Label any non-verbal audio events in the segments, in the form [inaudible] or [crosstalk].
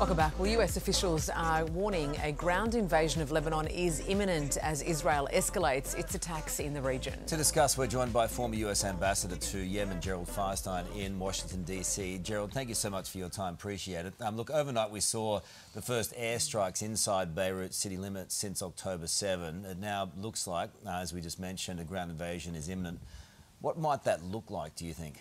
Welcome back. Well, US officials are warning a ground invasion of Lebanon is imminent as Israel escalates its attacks in the region. To discuss, we're joined by former US Ambassador to Yemen, Gerald Feierstein, in Washington, D.C. Gerald, thank you so much for your time. Appreciate it. Um, look, overnight we saw the first airstrikes inside Beirut city limits since October 7. It now looks like, uh, as we just mentioned, a ground invasion is imminent. What might that look like, do you think?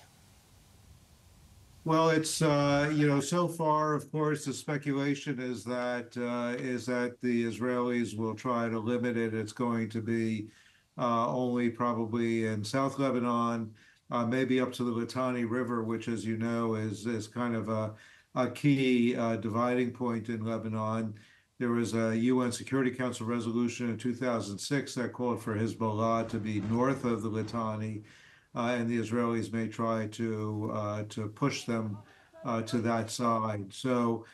Well, it's uh, you know so far, of course, the speculation is that uh, is that the Israelis will try to limit it. It's going to be uh, only probably in South Lebanon, uh, maybe up to the Litani River, which, as you know, is is kind of a a key uh, dividing point in Lebanon. There was a UN Security Council resolution in 2006 that called for Hezbollah to be north of the Litani and the Israelis may try to uh, to push them uh, to that side. So,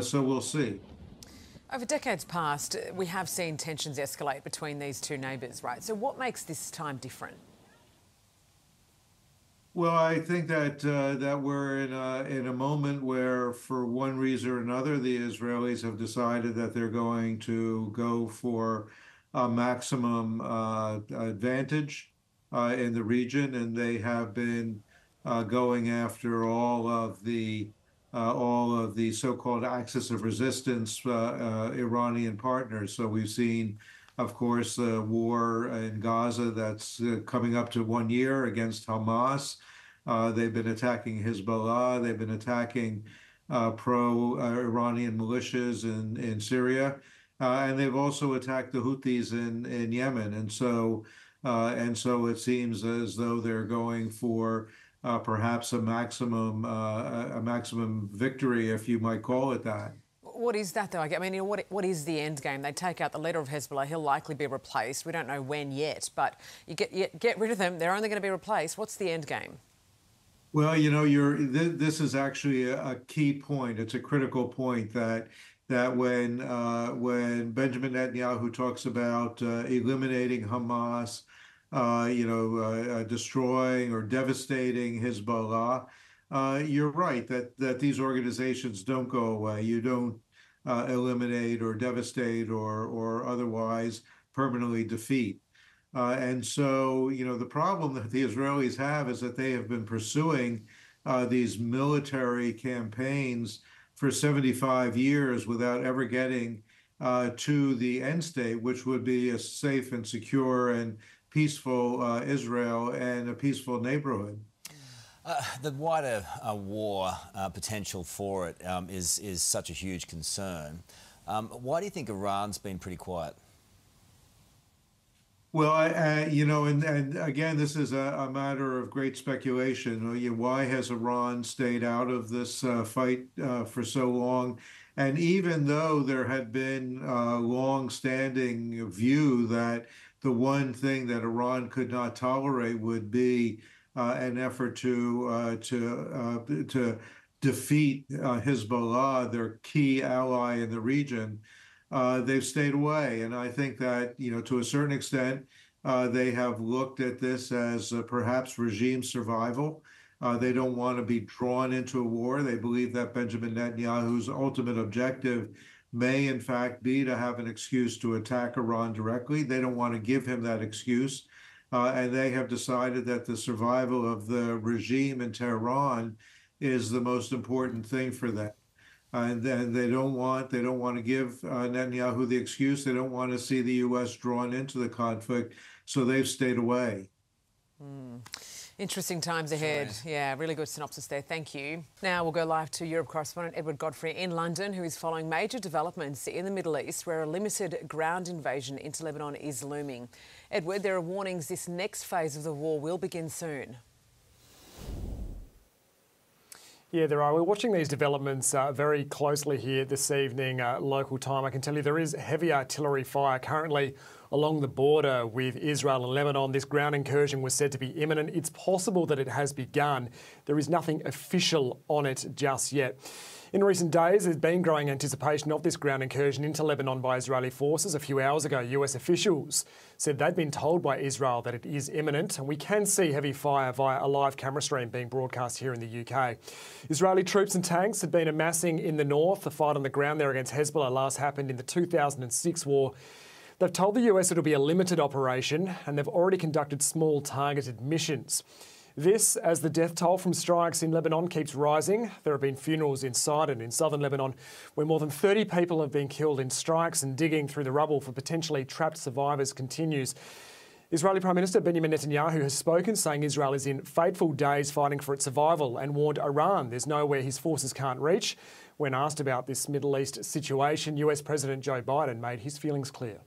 so we'll see. Over decades past, we have seen tensions escalate between these two neighbours, right? So, what makes this time different? Well, I think that uh, that we're in a in a moment where, for one reason or another, the Israelis have decided that they're going to go for a maximum uh, advantage uh, in the region, and they have been uh, going after all of the uh, all of the so-called axis of resistance Iranian partners. So we've seen, of course, the war in Gaza that's coming up to one year against Hamas. they've been attacking Hezbollah. They've been attacking pro-Iranian militias in in Syria. Uh, and they've also attacked the Houthis in, in Yemen. And so uh, and so it seems as though they're going for uh, perhaps a maximum uh, a maximum victory, if you might call it that. What is that, though? I mean, you know, what, what is the end game? They take out the leader of Hezbollah. He'll likely be replaced. We don't know when yet, but you get you get rid of them. They're only going to be replaced. What's the end game? Well, you know, you're th- this is actually a, a, key point. It's a critical point that that when uh, when Benjamin Netanyahu talks about uh, eliminating Hamas, uh, you know, uh, uh, destroying or devastating Hezbollah. Uh, you're right that these organizations don't go away. You don't uh, eliminate or devastate or or otherwise permanently defeat. Uh, and so, you know, the problem that the Israelis have is that they have been pursuing these military campaigns for 75 years without ever getting to the end state, which would be a safe and secure and peaceful uh, Israel and a peaceful neighborhood. Uh, the wider uh, war uh, potential for it um, is is such a huge concern. Um, why do you think Iran's been pretty quiet? Well, I, you know, and, and again, this is a, a matter of great speculation. Why has Iran stayed out of this uh, fight uh, for so long? And even though there had been a long-standing view that the one thing that Iran could not tolerate would be uh, an effort to uh, to uh, to defeat uh, Hezbollah, their key ally in the region. Uh, they've stayed away, and I think that you know to a certain extent uh, they have looked at this as perhaps regime survival. they don't want to be drawn into a war. They believe that Benjamin Netanyahu's ultimate objective may in fact be to have an excuse to attack Iran directly. They don't want to give him that excuse. Uh, and they have decided that the survival of the regime in Tehran is the most important thing for them. And then they don't want they don't want to give uh, Netanyahu the excuse. They don't want to see the U.S. drawn into the conflict, so they've stayed away. Mm. Interesting times ahead. Sure yeah, really good synopsis there. Thank you. Now we'll go live to Europe correspondent Edward Godfrey in London, who is following major developments in the Middle East where a limited ground invasion into Lebanon is looming. Edward, there are warnings this next phase of the war will begin soon. Yeah, there are. We're watching these developments uh, very closely here this evening, uh, local time. I can tell you there is heavy artillery fire currently along the border with Israel and Lebanon. This ground incursion was said to be imminent. It's possible that it has begun. There is nothing official on it just yet. In recent days, there's been growing anticipation of this ground incursion into Lebanon by Israeli forces. A few hours ago, US officials said they'd been told by Israel that it is imminent, and we can see heavy fire via a live camera stream being broadcast here in the UK. Israeli troops and tanks had been amassing in the north. The fight on the ground there against Hezbollah last happened in the 2006 war. They've told the US it'll be a limited operation, and they've already conducted small targeted missions. This, as the death toll from strikes in Lebanon keeps rising. There have been funerals in Sidon, in southern Lebanon, where more than 30 people have been killed in strikes, and digging through the rubble for potentially trapped survivors continues. Israeli Prime Minister Benjamin Netanyahu has spoken, saying Israel is in fateful days fighting for its survival and warned Iran there's nowhere his forces can't reach. When asked about this Middle East situation, US President Joe Biden made his feelings clear.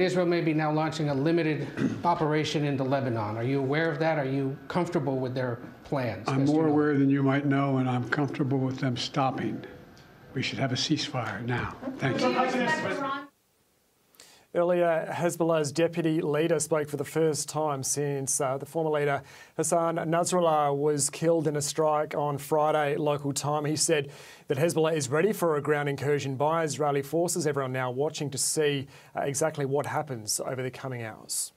Israel may be now launching a limited [clears throat] operation into Lebanon. Are you aware of that? Are you comfortable with their plans? I'm more aware than you might know, and I'm comfortable with them stopping. We should have a ceasefire now. Thank you. Earlier, Hezbollah's deputy leader spoke for the first time since uh, the former leader Hassan Nasrallah was killed in a strike on Friday local time. He said that Hezbollah is ready for a ground incursion by Israeli forces. Everyone now watching to see uh, exactly what happens over the coming hours.